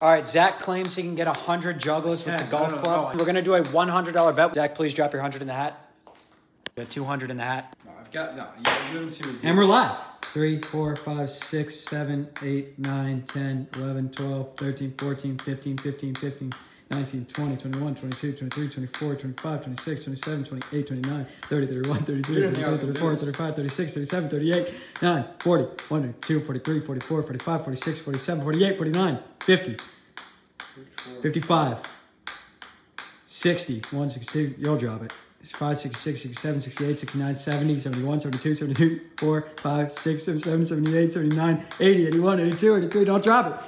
All right, Zach claims he can get 100 juggles with Yeah, the golf no, no, club. no. We're going to do a $100 bet. Zach, please drop your 100 in the hat. You got 200 in the hat. No, I've got no. You gotta give them to me. And we're live. 3, 4, 5, 6, 7, 8, 9, 10, 11, 12, 13, 14, 15, 15, 15, 19, 20, 21, 22, 23, 24, 25, 26, 27, 28, 29, 30, 31, 32, You didn't 33, 34, 35, 36, 37, 38, 9, 40, 1, 2, 43, 44, 45, 46, 47, 48, 49, 50, 55, 60, 1, 62, you'll drop it. 65, 66, 67, 68, 69, 70, 71, 72, 73, 4, 5, 6, 77, 78, 79, 80, 81, 82, 83, don't drop it.